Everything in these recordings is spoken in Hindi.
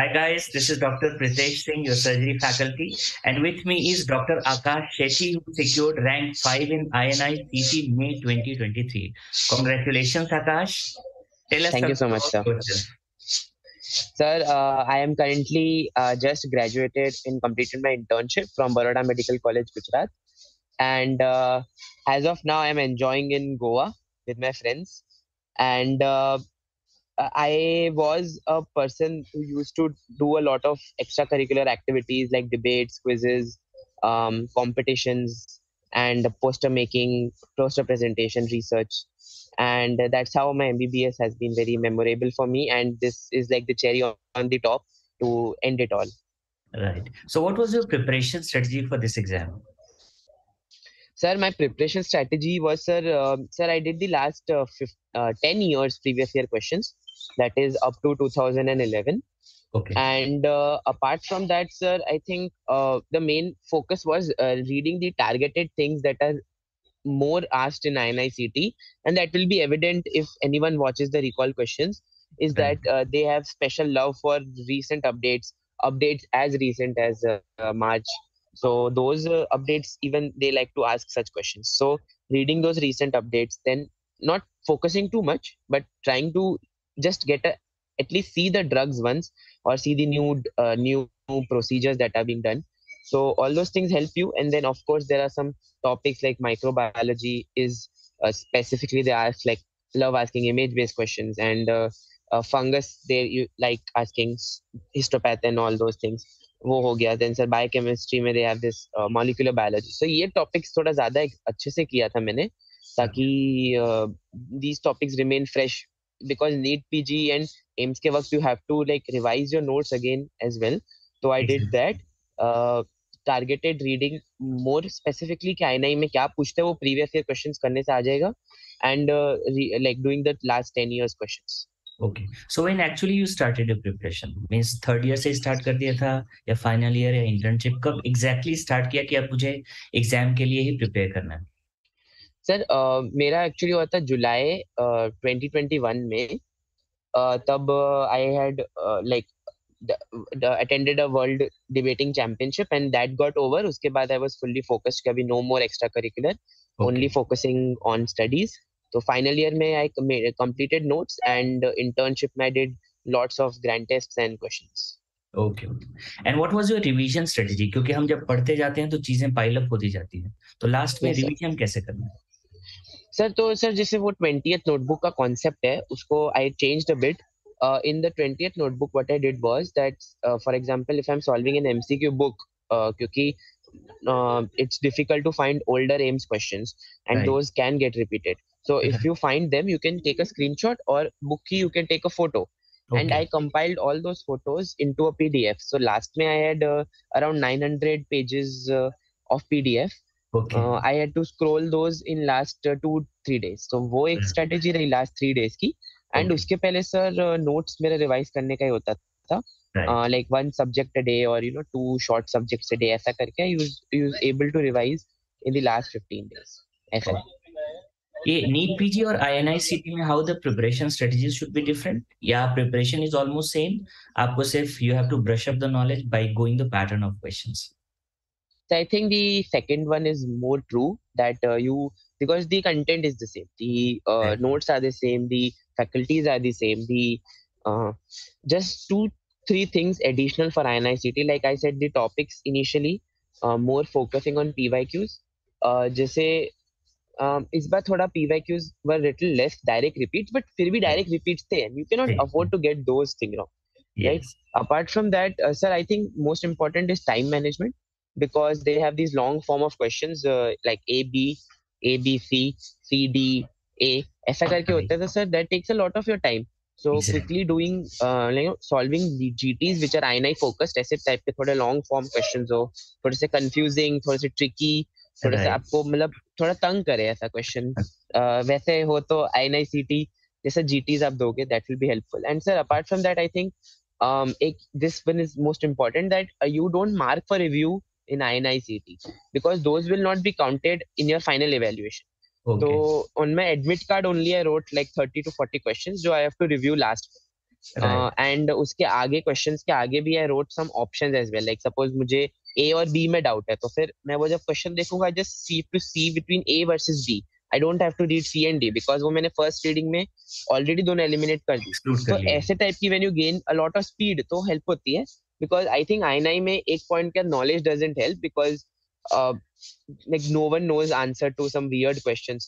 Hi guys, this is Dr. Pritesh Singh, your surgery faculty, and with me is Dr. Akash Shetty, who secured rank 5 in INI CT May 2023. Congratulations, Akash. Tell us Thank you so much, sir. Sir, uh, I am currently uh, just graduated and completed my internship from Baroda Medical College, Gujarat. And uh, as of now, I am enjoying in Goa with my friends. And uh, I was a person who used to do a lot of extracurricular activities like debates, quizzes, um, competitions, and poster making, poster presentation, research. And that's how my MBBS has been very memorable for me. And this is like the cherry on, the top to end it all. Right. So, what was your preparation strategy for this exam? Sir, my preparation strategy was, sir, uh, sir, I did the last uh, uh, 10 years previous year questions that is up to 2011 okay and uh, apart from that sir i think uh, the main focus was uh, reading the targeted things that are more asked in INICT, and that will be evident if anyone watches the recall questions. Is that uh, they have special love for recent updates, updates as recent as uh, uh, March. So those updates, even they like to ask such questions. So reading those recent updates, then not focusing too much, but trying to just get a at least see the drugs once or see the new uh, new procedures that are being done so all those things help you and then of course there are some topics like microbiology is uh, specifically they ask like love asking image based questions and uh, uh, fungus they you like asking histopath and all those things वो हो गया देन सर बायोकेमिस्ट्री में they have this molecular biology so ये टॉपिक्स थोड़ा ज़्यादा अच्छे से किया था मैंने ताकि these topics remain fresh because NEET PG and AIIMS के वक्त you have to like revise your notes again as well. So I did that. Uh, targeted reading more specifically कि INI में क्या पूछते हैं वो previous year questions करने से आ जाएगा and uh, re, like doing the last 10 years questions. Okay. So when actually you started your preparation, means third year से start कर दिया था या final year या internship कब exactly start किया कि अब मुझे exam के लिए ही prepare करना है? सर मेरा एक्चुअली हुआ था जुलाई ट्वेंटी ट्वेंटी वन में तब I had like attended a world debating championship and that got over उसके बाद आई वॉज़ फुल्ली फोकस्ड कभी no more extra curricular only focusing on studies तो फाइनल ईयर में I completed notes and internship में did lots of grand test and question okay and what was your revision strategy क्योंकि हम जब पढ़ते जाते हैं तो चीज़ें पाइल अप होती जाती है। तो लास्ट में रिवीजन कैसे करना है? सर तो सर जैसे वो ट्वेंटी नोटबुक का कॉन्सेप्ट है उसको I change the bit in the twenty notebook what I did was that for example if I am solving an M C Q book क्योंकि it's difficult to find older aims questions and right. those can get repeated so if you find them you can take a screenshot or bookie you can take a photo okay. and i compiled all those photos into a pdf so last may i had uh, around 900 pages uh, of pdf I had to scroll those in last two three days तो वो एक स्ट्रेटेजी hmm. रही लास्ट थ्री डेज़ की. And okay. उसके पहले सर नोट्स uh, मेरा रिवाइज करने का ही होता था. Like one subject a day और you know two short subjects a day ऐसा करके use use able to revise in the last 15 days ऐसा. ये नीट पीजी और आईएनआईसीटी में how the preparation strategies should be different या प्रिपरेशन इज़ ऑलमोस्ट सेम आपको सिर्फ़ you have to brush up the knowledge by going the pattern of questions So I think the second one is more true that uh, you because the content is the same, the uh, notes are the same, the faculties are the same, the uh, just two three things additional for INICT. Like I said, the topics initially uh, more focusing on PYQs. Uh, जैसे um, इस बार थोड़ा PYQs were little less direct repeats, but फिर भी direct repeats थे. You cannot afford to get those things wrong. Yes. Right? Apart from that, uh, sir, I think most important is time management because they have these long form of questions uh, like A B A B C C D A ऐसा करके होता है तो sir that takes a lot of your time so exactly. quickly doing uh, you know solving the GTs which are INI focused ऐसे type के थोड़े long form questions हो थोड़े से confusing थोड़े से tricky थोड़े से आपको मतलब थोड़ा तंग करे ऐसा क्वेश्चन uh, वैसे हो तो INI जैसे GTs आप दोगे that will be helpful and sir apart from that I think um, एक, this one is most important that uh, you don't mark for review in INICT because those will not be counted in your final evaluation. Okay. So on my admit card only I wrote like 30 to 40 questions so I have to review last. And उसके आगे क्वेश्चंस के आगे भी I wrote some options as well like suppose मुझे ए और बी में डाउट है तो फिर मैं वो जब क्वेश्चन देखूँगा just see to see between A versus B I don't have to read C and D because वो मैंने फ़र्स्ट रीडिंग में ऑलरेडी दोनों एलिमिनेट कर दी तो ऐसे टाइप की when you gain a lot of speed तो हेल्प होती है. Because I think I N में एक पॉइंट का knowledge doesn't help because like no one knows answer to some weird question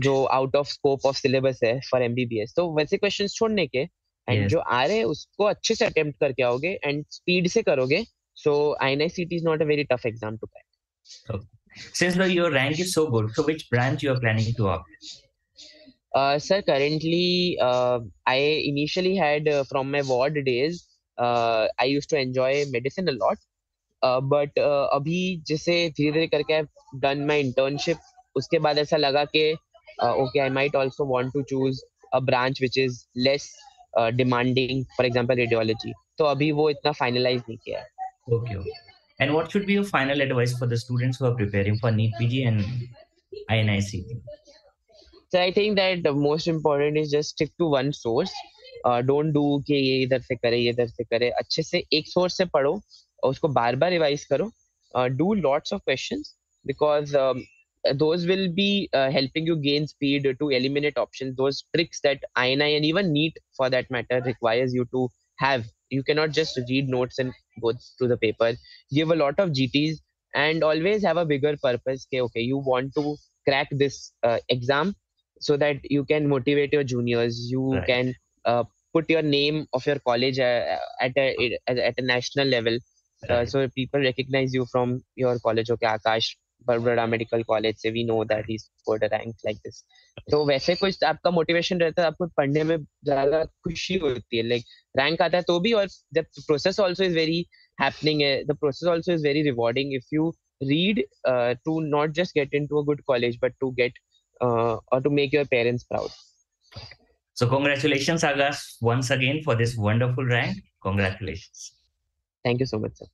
जो out of scope of syllabus है for M B B S तो वैसे क्वेश्चन छोड़ने के एंड जो आ रहे हैं उसको अच्छे से अटेम्प्ट करके आओगे एंड स्पीड से करोगे so I N I C T is not a very tough exam to pack Since now your rank is so good, so which branch you are planning to opt? Uh, sir, currently, uh, I initially had uh, from my ward days, uh, I used to enjoy medicine a lot. Uh, but uh, अभी जैसे धीरे धीरे करके डन माई इंटर्नशिप उसके बाद ऐसा लगा कि okay I might also want to choose a branch which is less demanding for example radiology तो अभी वो इतना फाइनलाइज नहीं किया है okay okay And what should be your final advice for the students who are preparing for NEET PG and INICET? So I think that the most important is just stick to one source. Don't do कि ये इधर से करे ये इधर से करे। अच्छे से एक सोर्स से पढ़ो और उसको बार बार रिवाइज करो do lots of question because those will be helping you gain speed to eliminate option those tricks that I N I and even NEET for that matter requires you to have you cannot just read notes and go to the paper give a lot of G Ts and always have a bigger purpose के okay you want to crack this exam so that you can motivate your juniors you can put your name of your college uh, at a at a national level uh, right. so people recognize you from your college okay akash बड़बड़ा medical college से we know that he scored a rank like this तो वैसे कुछ आपका मोटिवेशन रहता है आपको पढ़ने में ज्यादा खुशी होती है लाइक रैंक आता है तो भी और जब process also is very happening है the process also is very rewarding if you read uh, to not just get into a good college but to get uh, or to make your parents proud so congratulations agas once again for this wonderful rank. Congratulations. Thank you so much sir